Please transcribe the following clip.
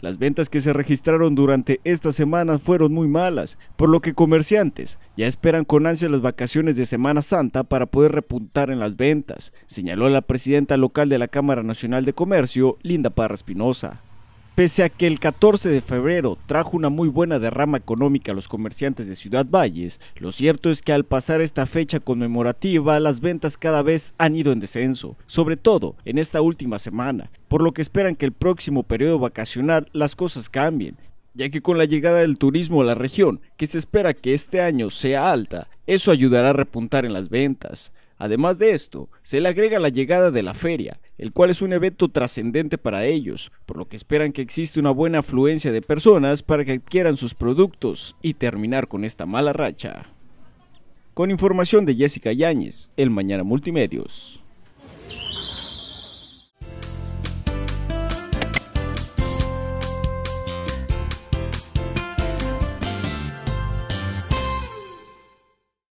Las ventas que se registraron durante esta semana fueron muy malas, por lo que comerciantes ya esperan con ansia las vacaciones de Semana Santa para poder repuntar en las ventas, señaló la presidenta local de la Cámara Nacional de Comercio, Linda Parra Espinosa. Pese a que el 14 de febrero trajo una muy buena derrama económica a los comerciantes de Ciudad Valles, lo cierto es que al pasar esta fecha conmemorativa, las ventas cada vez han ido en descenso, sobre todo en esta última semana, por lo que esperan que el próximo periodo vacacional las cosas cambien, ya que con la llegada del turismo a la región, que se espera que este año sea alta, eso ayudará a repuntar en las ventas. Además de esto, se le agrega la llegada de la feria, el cual es un evento trascendente para ellos, por lo que esperan que existe una buena afluencia de personas para que adquieran sus productos y terminar con esta mala racha. Con información de Jessica Yáñez, El Mañana Multimedios.